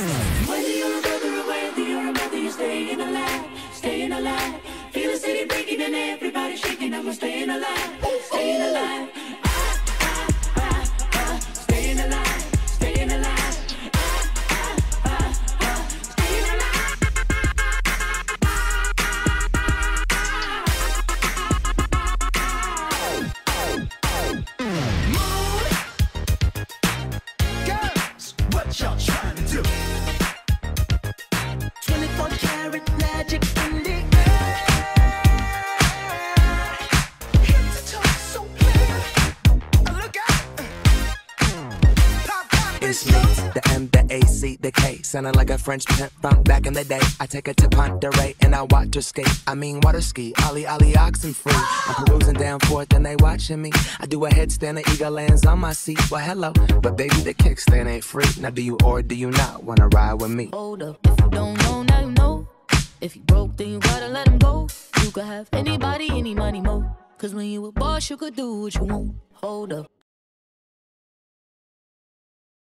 Whether you're a brother or whether you're a mother, you're staying alive, staying alive. Feel the city breaking and everybody shaking. I'm staying alive, Stay in alive. staying alive. Ah, The M, the A, C, the K. Sounding like a French pimp from back in the day. I take her to Ponderay and I watch her skate. I mean, water ski, Ollie, Ollie, oxen free. I'm perusing down forth and they watching me. I do a headstand, the eagle lands on my seat. Well, hello, but baby, the kickstand ain't free. Now, do you or do you not wanna ride with me? Hold up, if you don't know, now you know. If you broke, then you gotta let him go. You could have anybody, any money, mo. Cause when you a boss, you could do what you want. Hold up.